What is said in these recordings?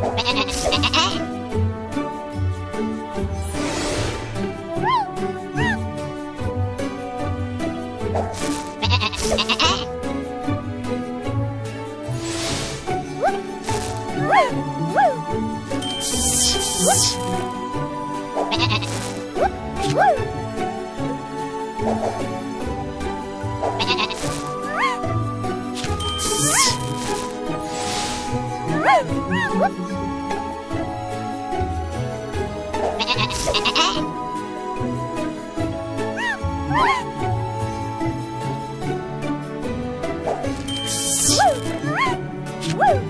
Woo! Woo!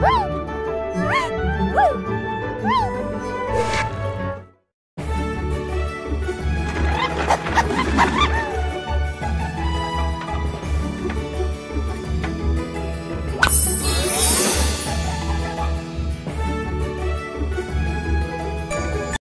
Woo! Woo! Woo!